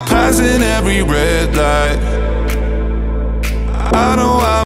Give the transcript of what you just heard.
Passing every red light. I don't